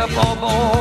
a bubble.